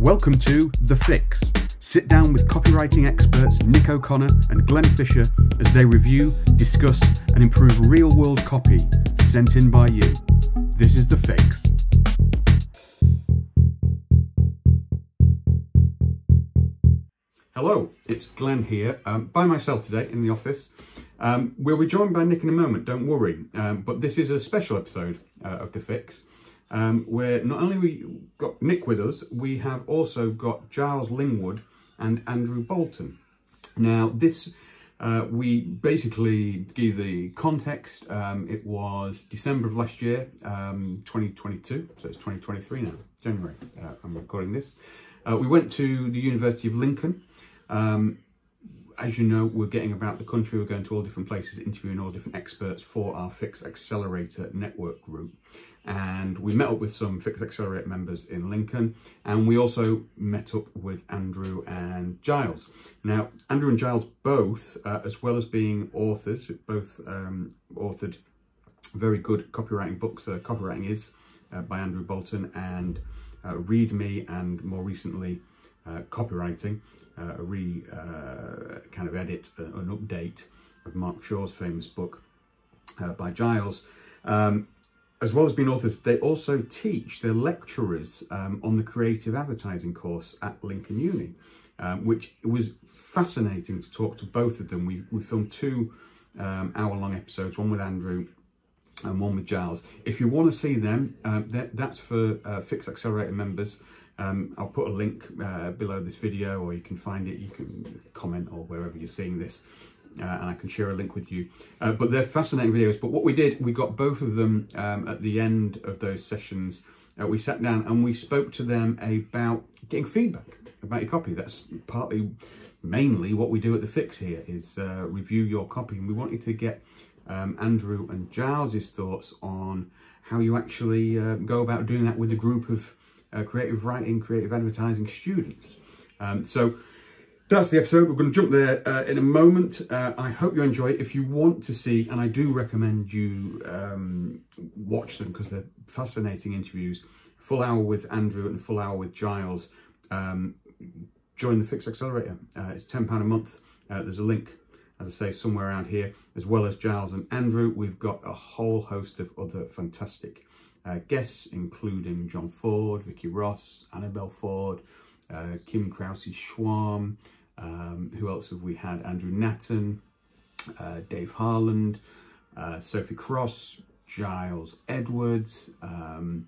Welcome to The Fix. Sit down with copywriting experts Nick O'Connor and Glenn Fisher as they review, discuss, and improve real world copy sent in by you. This is The Fix. Hello, it's Glenn here, um, by myself today in the office. Um, we'll be joined by Nick in a moment, don't worry, um, but this is a special episode uh, of The Fix um, where not only we got Nick with us, we have also got Gyles Lingwood and Andrew Boulton. Now, this, uh, we basically give the context. Um, it was December of last year, um, 2022, so it's 2023 now, January, uh, I'm recording this. Uh, we went to the University of Lincoln. Um, as you know, we're getting about the country. We're going to all different places, interviewing all different experts for our Fix Accelerator network group and we met up with some Fix Accelerate members in Lincoln and we also met up with Andrew and Gyles. Now, Andrew and Gyles both, uh, as well as being authors, both um, authored very good copywriting books. Uh, copywriting is uh, by Andrew Boulton and uh, Read Me and more recently uh, Copywriting, uh, a re kind of edit, an update of Mark Shaw's famous book by Gyles. Um, as well as being authors, they also teach, they're lecturers um, on the creative advertising course at Lincoln Uni, um, which was fascinating to talk to both of them. We, we filmed two um, hour long episodes, one with Andrew and one with Gyles. If you want to see them, um, that's for uh, Fix Accelerator members. Um, I'll put a link uh, below this video or you can find it, you can comment or wherever you're seeing this uh, and I can share a link with you. Uh, but they're fascinating videos. But what we did, we got both of them um, at the end of those sessions. Uh, we sat down and we spoke to them about getting feedback about your copy. That's partly, mainly what we do at The Fix here is uh, review your copy. And we wanted to get um, Andrew and Gyles' thoughts on how you actually uh, go about doing that with a group of uh, creative writing, creative advertising students. Um, so that's the episode. We're going to jump there uh, in a moment. Uh, I hope you enjoy it. If you want to see, and I do recommend you um, watch them because they're fascinating interviews. Full hour with Andrew and full hour with Gyles. Um, join the Fix Accelerator. Uh, it's £10 a month. Uh, there's a link, as I say, somewhere around here, as well as Gyles and Andrew. We've got a whole host of other fantastic uh, guests, including John Ford, Vicky Ross, Annabelle Ford, uh, Kim Krause Schwarm, um, who else have we had? Andrew Natton, uh, Dave Harland, uh, Sophie Cross, Giles Edwards, um,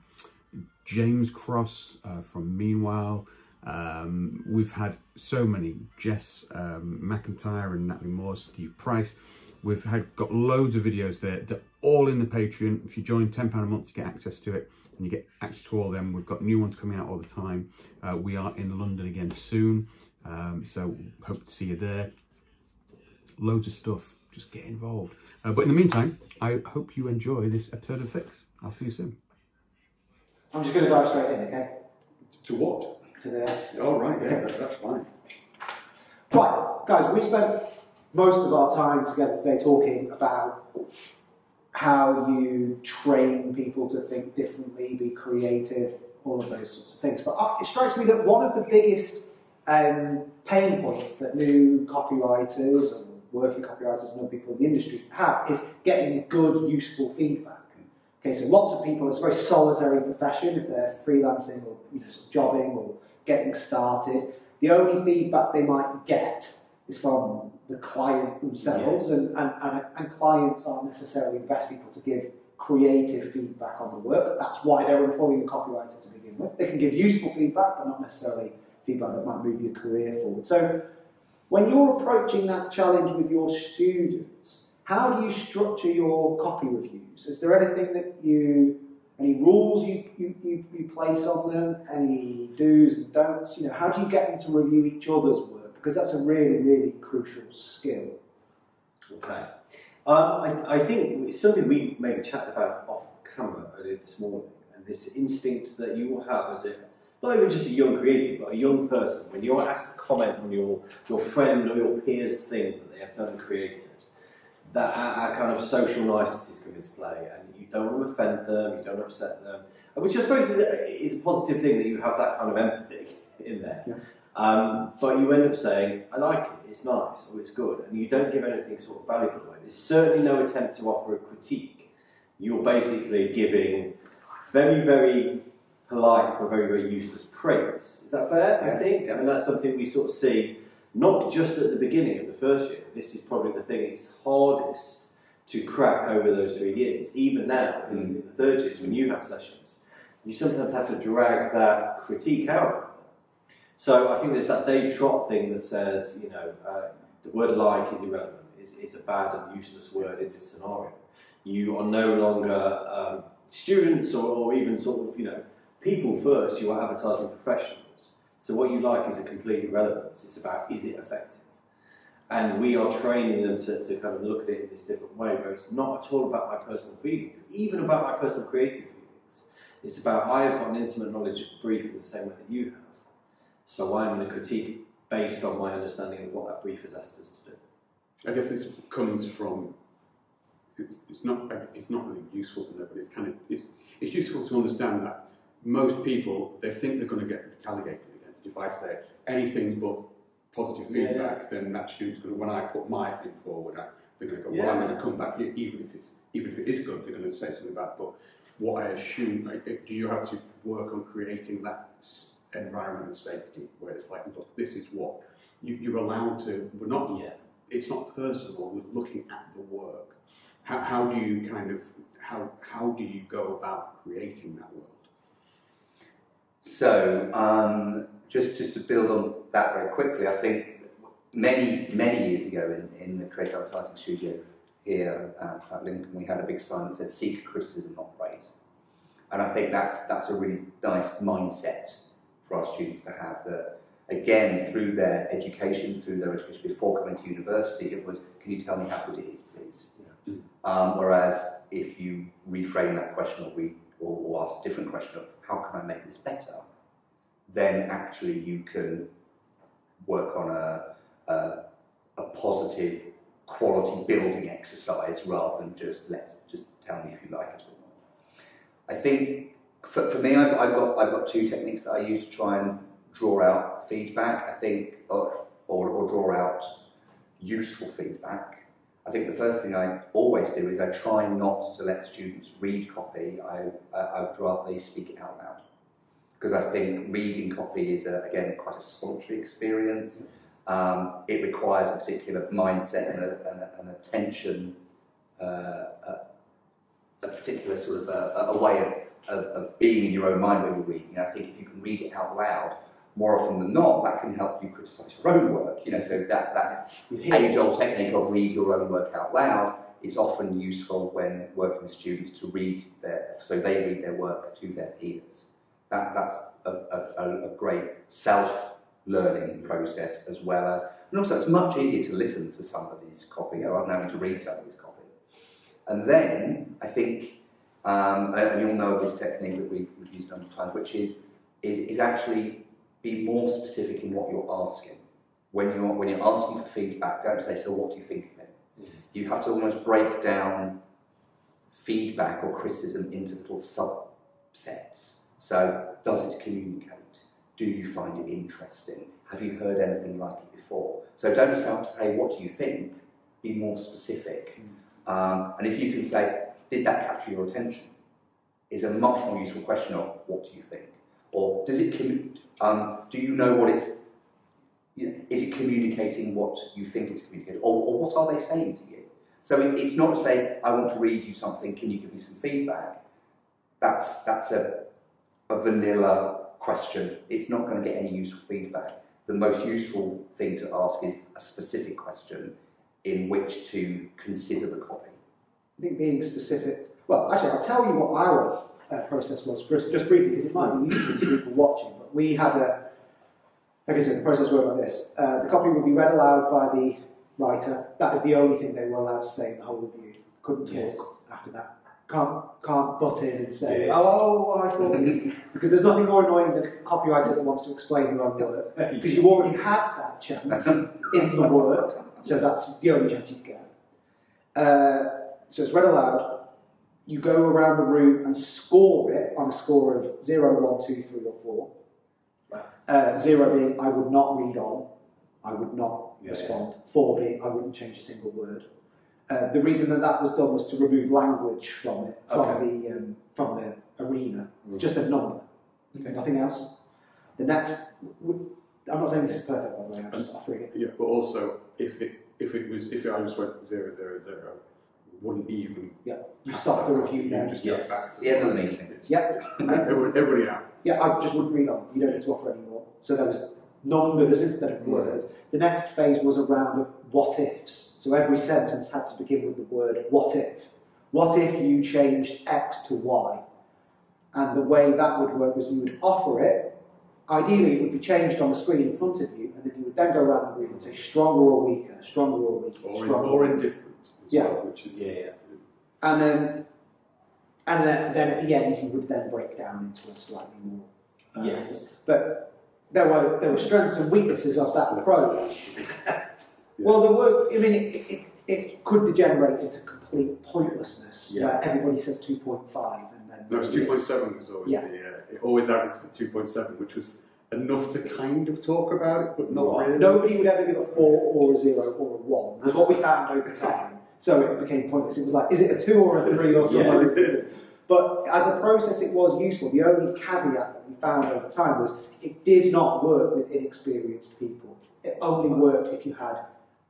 James Cross uh, from Meanwhile. Um, we've had so many, Jess um, McIntyre and Natalie Moore, Steve Price. We've had got loads of videos there. They're all in the Patreon. If you join £10 a month, you get access to it and you get access to all of them. We've got new ones coming out all the time. Uh, we are in London again soon. Um, so hope to see you there. Loads of stuff. Just get involved. Uh, but in the meantime, I hope you enjoy this episode of Fix. I'll see you soon. I'm just going to dive straight in, okay? To what? To the. Oh, right, yeah, that, that's fine. Right, guys, we spent most of our time together today talking about how you train people to think differently, be creative, all of those sorts of things. But uh, it strikes me that one of the biggest um, pain points that new copywriters and working copywriters and other people in the industry have is getting good, useful feedback. Okay, so lots of people, it's a very solitary profession if they're freelancing or you know, jobbing or getting started. The only feedback they might get is from the client themselves, yes. and, and, and, and clients aren't necessarily the best people to give creative feedback on the work. That's why they're employing a copywriter to begin with. They can give useful feedback, but not necessarily feedback that might move your career forward. So when you're approaching that challenge with your students, how do you structure your copy reviews? Is there anything that you, any rules you, you, you, you place on them, any do's and don'ts? You know, how do you get them to review each other's work? Because that's a really, really crucial skill. Okay. Um, I, I think it's something we maybe chatted about off camera earlier this morning, and this instinct that you will have as a not even just a young creative, but a young person, when you're asked to comment on your, your friend or your peer's thing that they have done and created, that a, a kind of social niceties come into play, and you don't want to offend them, you don't upset them, which I suppose is a, is a positive thing that you have that kind of empathy in there. Yeah. Um, but you end up saying, I like it, it's nice, or it's good, and you don't give anything sort of valuable away. There's certainly no attempt to offer a critique. You're basically giving very, very polite or very, very useless praise. Is that fair? I think. I mean, that's something we sort of see not just at the beginning of the first year. This is probably the thing it's hardest to crack over those three years. Even now, in the third years, when you have sessions, you sometimes have to drag that critique out. So I think there's that Dave Trott thing that says, you know, uh, the word like is irrelevant. It's, it's a bad and useless word in this scenario. You are no longer um, students or, or even sort of, you know, people first. You are advertising professionals. So what you like is a complete irrelevance. It's about is it effective? And we are training them to, to kind of look at it in this different way, where it's not at all about my personal feelings, even about my personal creative feelings. It's about I have got an intimate knowledge of brief in the same way that you have. So I'm going to critique based on my understanding of what that brief has asked us to do. I guess this comes from. It's, it's not. It's not really useful to know, but it's kind of. It's, it's useful to understand that most people they think they're going to get retaliated against. If I say anything but positive Yeah, feedback, then that student's going to. When I put my thing forward, I, they're going to go. Well, I'm going to come back even if it's even if it is good. They're going to say something bad. But what I assume, like, do you have to work on creating that environment of safety where it's like, look, this is what you, you're allowed to. We're not Yeah. it's not personal. We're looking at the work. How, how do you kind of how how do you go about creating that world? So, um, just just to build on that very quickly, I think many many years ago in, in the creative advertising studio here at, at Lincoln, we had a big sign that said "Seek criticism, not praise," and I think that's that's a really nice mindset for our students to have. That again, through their education, through their education before coming to university, it was, "Can you tell me how good it is, please?" Um, whereas if you reframe that question or, re, or, or ask a different question of how can I make this better, then actually you can work on a, a, a positive quality building exercise rather than just let just tell me if you like it or not. I think for, for me, I've, I've got I've got two techniques that I use to try and draw out feedback. I think or, or, or draw out useful feedback. I think the first thing I always do is I try not to let students read copy. I, I, would rather they speak it out loud. Because I think reading copy is, a, again, quite a solitary experience. Um, it requires a particular mindset and, a, attention, uh, a, particular sort of a, a way of, of, of being in your own mind when you're reading. I think if you can read it out loud, more often than not, that can help you criticise your own work. You know, so that, that age-old technique of read your own work out loud is often useful when working with students to read their, so they read their work to their peers. That, that's a, a, a great self-learning process as well as, and also it's much easier to listen to somebody's copy rather than having to read somebody's copy. And then I think, um, and you'll know this technique that we've, we've used a number of times, which is, is, is actually be more specific in what you're asking. When you're, when you're asking for feedback, don't say, so what do you think of it? You have to almost break down feedback or criticism into little subsets. So, does it communicate? Do you find it interesting? Have you heard anything like it before? So, don't just say, what do you think? Be more specific. Um, and if you can say, did that capture your attention? Is a much more useful question of, what do you think? Or does it, um, do you know what it's, you know, is it communicating what you think it's communicating? Or, or what are they saying to you? So it, it's not to say, I want to read you something, can you give me some feedback? That's, that's a, a vanilla question. It's not going to get any useful feedback. The most useful thing to ask is a specific question in which to consider the copy. I think being specific. Well, actually, I'll tell you what our uh, process was just, just briefly because it might be useful to people watching. But we had a, like I said, the process worked like this: uh, the copy would be read aloud by the writer. That is the only thing they were allowed to say in the whole review. Couldn't talk Yes. after that. Can't can't butt in and say, Yeah. "Oh, I thought this," because there's nothing more annoying than a copywriter that wants to explain your own work because you already had that chance in the work, so that's the only chance you get. Uh, so it's read aloud. You go around the room and score it on a score of 0, 1, 2, 3, or 4. Right. Uh, zero being I would not read on, I would not Yeah, respond. Four being I wouldn't change a single word. Uh, the reason that that was done was to remove language from it, from Okay. the um, from the arena, Mm. just a number, Okay. nothing else. The next, w- I'm not saying this is perfect by the way. I'm just offering it. Yeah, but also if it if it was if I just went zero zero zero, wouldn't even Yeah, You stop the review you then. just Yes. back to The end of the meeting. Yeah. everybody, everybody out. Yeah, I just wouldn't read on. You don't need to offer anymore. So there was numbers instead of words. The next phase was a round of what ifs. So every sentence had to begin with the word what if. What if you changed X to Y? And the way that would work was you would offer it. Ideally, it would be changed on the screen in front of you, and then you would then go around the room and say stronger or weaker, stronger or weaker, Or, stronger or indifferent as Yeah. well, which is Yeah, yeah. and then, and then, then at the end, you would then break down into a slightly more. uh, Yes. But there were there were strengths and weaknesses of that approach. Well, there were. I mean, it, it, it could degenerate into complete pointlessness, Yeah. where everybody says two point five, and then No, it was two point seven was always Yeah. the uh, it always averaged at two point seven, which was enough to kind of talk about it, but not really. nobody would ever give a four or a zero or a one. Was what we found over time. So it became pointless. It was like, is it a two or a three or something? Yeah. But as a process, it was useful. The only caveat that we found over time was it did not work with inexperienced people. It only worked if you had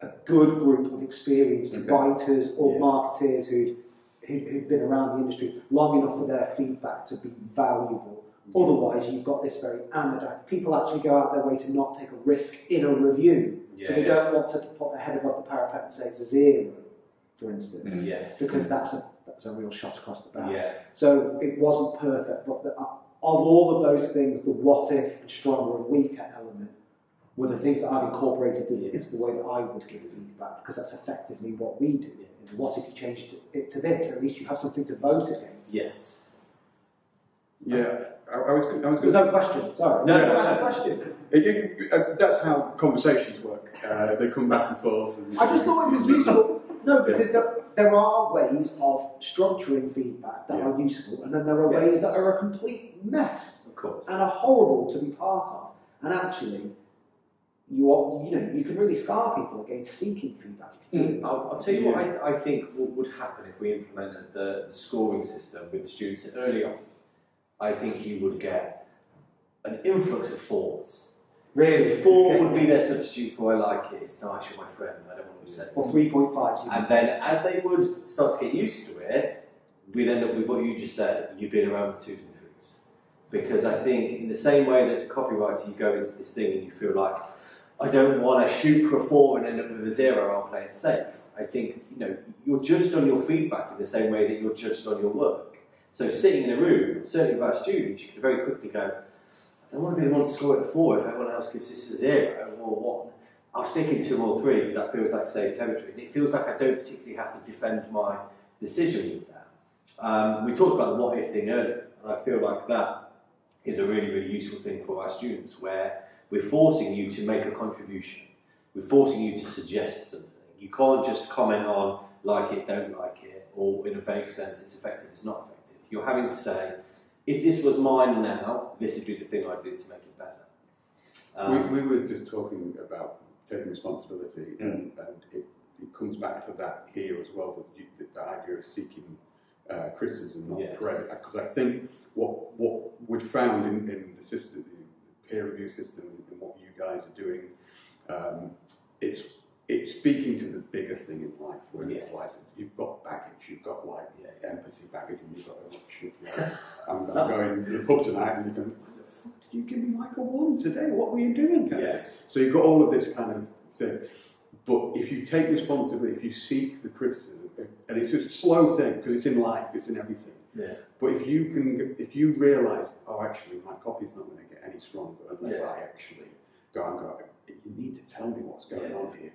a good group of experienced Okay. writers or Yeah. marketers who'd, who'd, who'd been around the industry long enough for their feedback to be valuable. Otherwise, you've got this very anodyne. People actually go out their way to not take a risk in a review. Yeah, so they yeah. don't want to put their head above the parapet and say it's a zero, for instance, Mm. Yes. because that's a, that's a real shot across the bow. Yeah. So it wasn't perfect, but the, uh, of all of those things, the what if and stronger and weaker element were the things that I've incorporated in- into the way that I would give feedback, because that's effectively what we do. What if you changed it to this? At least you have something to vote against. Yes. Yeah, I, I was I was There's going no question. Sorry. No, You no, no. question. It, it, uh, that's how conversations work. Uh, they come back and forth. And, I just thought it was useful. No, because there, there are ways of structuring feedback that are useful, and then there are ways that are a complete mess. Of course. and are horrible to be part of. And actually, you are, you know, you can really scar people against seeking feedback. Do. I'll, I'll tell you what I, I think would, would happen if we implemented the, the scoring system with students early on. I think you would get an influx of fours. Really, Four would be their substitute for I like it, it's nice, you're my friend, I don't want to say. or three point five. And then as they would start to get used to it, we'd end up with what you just said, you've been around with twos and threes. Because I think in the same way that as a copywriter you go into this thing and you feel like, I don't want to shoot for a four and end up with a zero, I'll play it safe. I think, you know, you're judged on your feedback in the same way that you're judged on your work. So sitting in a room, certainly with our students, you can very quickly go, I want to be the one to score it four if everyone else gives this a zero or one. I'll stick in two or three because that feels like safe territory. And it feels like I don't particularly have to defend my decision with that. Um, we talked about the what if thing earlier, and I feel like that is a really, really useful thing for our students where we're forcing you to make a contribution. We're forcing you to suggest something. You can't just comment on like it, don't like it, or in a vague sense, it's effective, it's not effective. You're having to say, if this was mine now, this would be the thing I'd do to make it better. Um, we, we were just talking about taking responsibility, Mm. and, and it, it comes back to that here as well. That you, the, the idea of seeking uh, criticism, not Yes. credit, because I think what what we'd found in, in the system, the peer review system, and what you guys are doing, um, it's it's speaking to the bigger thing in life, where Yes. it's like you've got baggage, you've got like Yeah. empathy baggage, and you've got oh, shit, yeah, I'm, I'm going to the pub tonight, and you're going, why the fuck did you give me like a one today? What were you doing? kind yes. So you've got all of this kind of thing. But if you take responsibility, if you seek the criticism, and it's a slow thing because it's in life, it's in everything. Yeah. But if you can, if you realise, oh, actually, my copy's not going to get any stronger unless Yeah. I actually go and go. You need to tell me what's going Yeah. on here.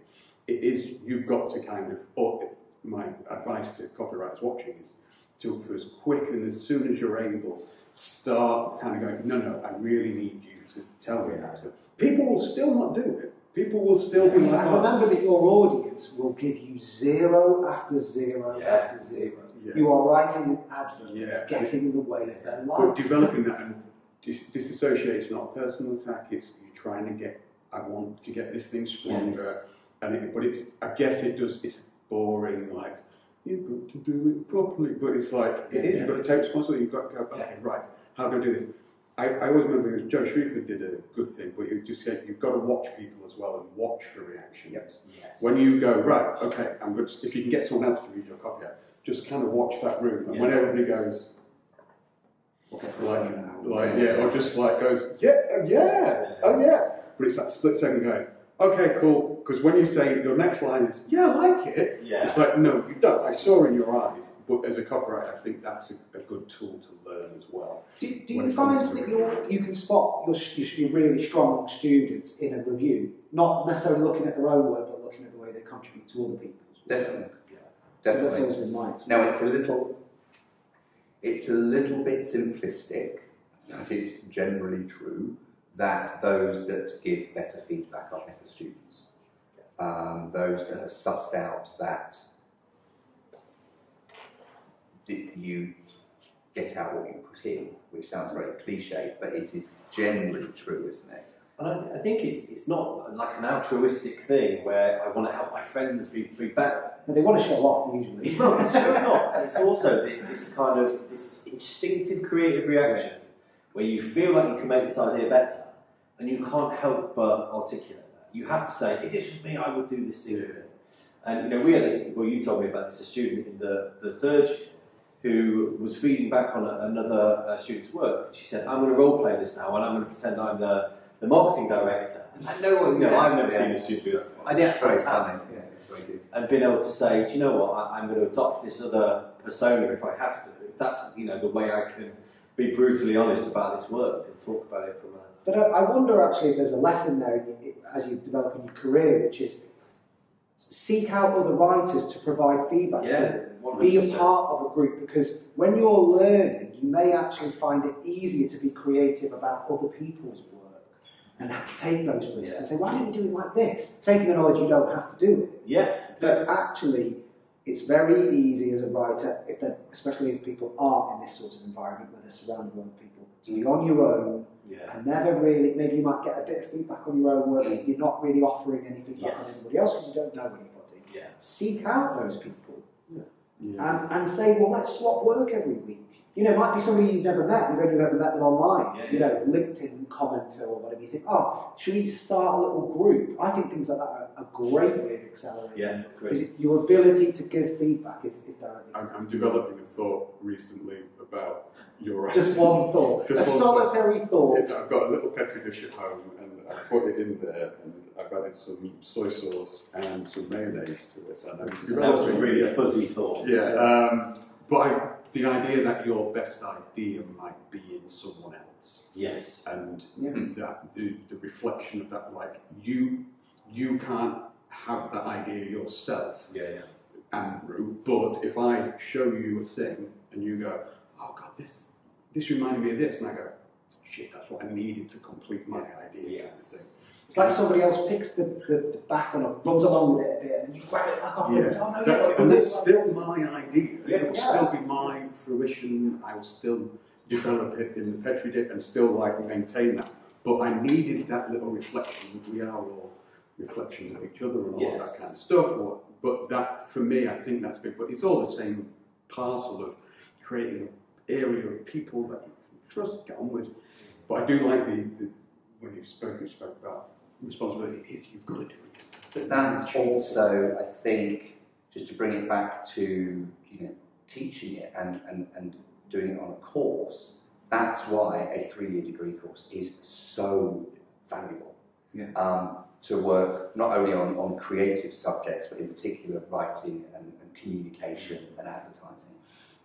It is you've got to kind of. Or my advice to copywriters watching is to, for as quick and as soon as you're able, start kind of going. No, no, I really need you to tell me how to. People will still not do it. People will still be like, oh, remember that your audience will give you zero after zero Yeah. after zero. Yeah. You are writing an advert Yeah. that's getting in the way of their But life. developing that and dis- disassociate is not a personal attack. It's you trying to get. I want to get this thing stronger, and it, but it's. I guess it does. It's boring. Like you've got to do it properly, but it's like it is. You've got to take responsibility. You've got to go. Okay, right. How do I do this? I, I always remember it was Joe Shrieford did a good thing, but he was just said you've got to watch people as well and watch for reactions. Yes. yes. When you go right, okay, I'm good. If you can get someone else to read your copy just kind of watch that room, and when everybody goes, What's the like, now? like yeah, or just like goes, yeah, uh, yeah, oh yeah, but it's that split second going, okay, cool. Because when you say your next line is, yeah, I like it, Yeah. it's like no, you don't. I saw in your eyes, but as a copywriter, I think that's a, a good tool to learn as well. Do, do you find that you're, you can spot your, your, your really strong students in a review, not necessarily looking at their own work, but looking at the way they contribute to other people's work? Definitely. That's Definitely. always been my experience. Now it's a little, it's a little bit simplistic, but it's generally true that those that give better feedback are better students. Um, those that have sussed out that that you get out what you put in, which sounds very cliche, but it is generally true, isn't it? And I, I think it's, it's not like an altruistic thing where I want to help my friends be, be better. And they want to show off usually. No, it's showing off. And it's also this kind of this instinctive creative reaction where you feel like you can make this idea better and you can't help but articulate that. You have to say, if this was me, I would do this thing. And you know, we had a, well, you told me about this, a student in the, the third year who was feeding back on a, another uh, student's work. She said, I'm going to role play this now and I'm going to pretend I'm the, the marketing director. And no one, you know, I've never seen a student do that. And yeah, It's very fantastic funny. Yeah, it's very good. and being able to say, do you know what, I, I'm going to adopt this other persona if I have to. If that's you know the way I can be brutally honest about this work and talk about it from a But I, I wonder actually if there's a lesson there as you develop in your career, which is seek out other writers to provide feedback. Yeah. Be a part of a group because when you're learning, you may actually find it easier to be creative about other people's work and take those risks Yeah. and say, why don't you do it like this? Taking the knowledge you don't have to do it. yeah, But actually, it's very easy as a writer, if especially if people are in this sort of environment where they're surrounded by people, to be on your own yeah, and never really, maybe you might get a bit of feedback on your own work, but you're not really offering any feedback on anybody else because you don't know anybody. yeah, Seek out those people Yeah. and, and say, well, let's swap work every week. You know, it might be somebody you've never met, you've only ever met them online, Yeah, you know, LinkedIn commenter or whatever. You think, oh, should we start a little group? I think things like that are a great way of accelerating. yeah, Because great. your ability to give feedback is, is directly. I'm, I'm developing a thought recently about your Just one thought, Just a one solitary thought. It's, I've got a little petri dish at home, and I put it in there, and I've added some soy sauce and some mayonnaise to it. And I'm That was a developing- really yeah. fuzzy thought. Yeah, um, but I, the idea that your best idea might be in someone else, Yes. and Yeah. that the, the reflection of that, like you, you can't have that idea yourself, Yeah, yeah. Andrew. But if I show you a thing and you go, "Oh God, this this reminded me of this," and I go, "Shit, that's what I needed to complete my idea," kind of thing. It's like somebody else picks the, the, the baton up, runs along with it a bit, and then you grab it back off and say, oh no, yeah, That's, yeah, and yeah, it's still my idea. Yeah. it will Yeah. still be my fruition. I will still develop it in the petri dish and still like maintain that. But I needed that little reflection. We are all reflections of each other and all Yes. that kind of stuff. But that, for me, I think that's big. But it's all the same parcel of creating an area of people that you can trust, get on with. But I do like the, the when you spoke, you spoke about responsibility. Is you've got to do it. But that's also, I think, just to bring it back to you know teaching it and, and, and doing it on a course. That's why a three-year degree course is so valuable. Yeah. Um, to work not only on, on creative subjects, but in particular writing and, and communication and advertising.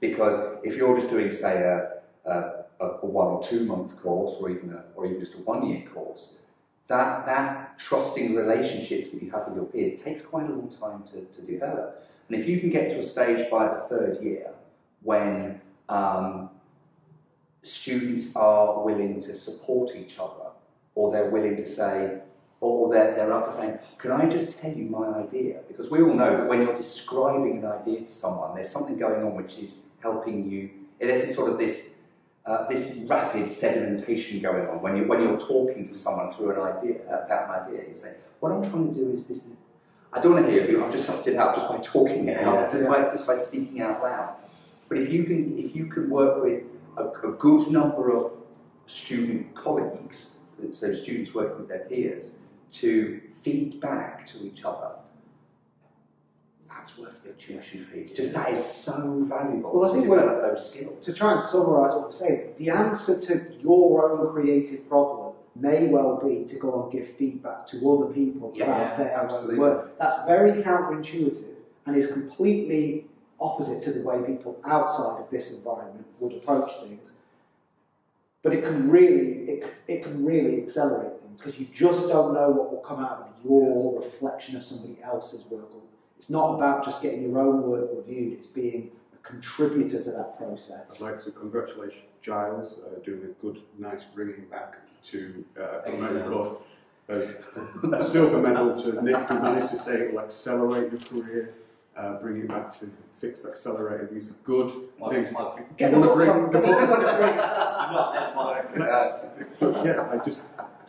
Because if you're just doing, say, a, a, a one or two month course, or even a, or even just a one year course, that that trusting relationships that you have with your peers takes quite a long time to, to develop. And if you can get to a stage by the third year when um, students are willing to support each other, or they're willing to say, or they're, they're up for saying, Can I just tell you my idea? Because we all know that when you're describing an idea to someone, there's something going on which is helping you. There's sort of this uh, this rapid sedimentation going on when, you, when you're talking to someone through an idea, about an idea. You say, what I'm trying to do is this. I don't want to hear you. I've just sussed it out just by talking it out, Yeah. just, by, just by speaking out loud. But if you can, if you can work with a, a good number of student colleagues, so students working with their peers, to feed back to each other, that's worth the tuition fee. It's just that is so valuable Well, I to think we're- develop those skills. To try and summarise what I'm saying, the answer to your own creative problem may well be to go and give feedback to other people Yeah, about their absolutely. work. That's very counterintuitive and is completely opposite to the way people outside of this environment would approach things. But it can really, it, it can really accelerate things because you just don't know what will come out of your reflection of somebody else's work. It's not about just getting your own work reviewed; it's being a contributor to that process. I'd like to congratulate Gyles uh, doing a good, nice bringing back to uh, a medal course. A silver medal to Nick, who managed to say it will accelerate your career, uh, bring you back to Fix Accelerator. These are good My- things. my- Do Get the books bring on- the get books books on on screen? Not that far. Let's- but yeah, I just,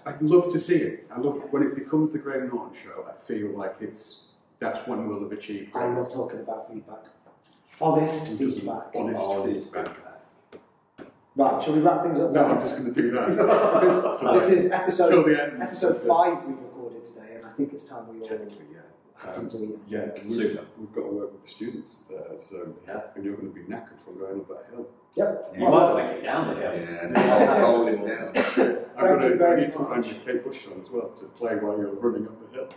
I'd love to see it. I love when it becomes the Graham Norton show. I feel like it's that's when we'll have achieved. I love talking about feedback. Honest feedback. honest Oh, this feedback. Right, shall we wrap things up No, now? I'm just going to do that. This is episode episode five we've recorded today, and I think it's time we all Technically, yeah. had Um, to eat. yeah, and we've, Super. we've got to work with the students, uh, so Yeah. and you're going to be knackered from going up that hill. Yep. You might make it down the hill. Yeah, hold him down. I'm you going to very need to find much. a Kate Bush song as well to play while you're running up the hill.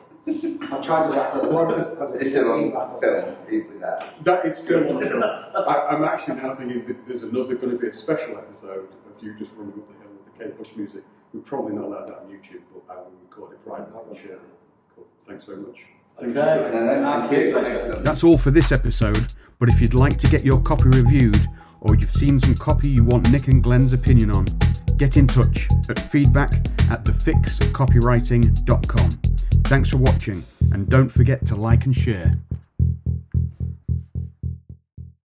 I tried to wrap up once. it's it still on feedback. film with that? That is still on film. I, I'm actually now thinking that there's another going to be a special episode of you just running up the hill with the Kate Bush music. We're probably not allowed that on YouTube, but I will record it privately and share it. Cool. Thanks very much. That's all for this episode, but if you'd like to get your copy reviewed or you've seen some copy you want Nick and Glenn's opinion on, get in touch at feedback at thefixcopywriting.com. Thanks for watching and don't forget to like and share.